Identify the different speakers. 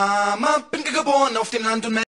Speaker 1: Mama, bin geboren auf dem Land und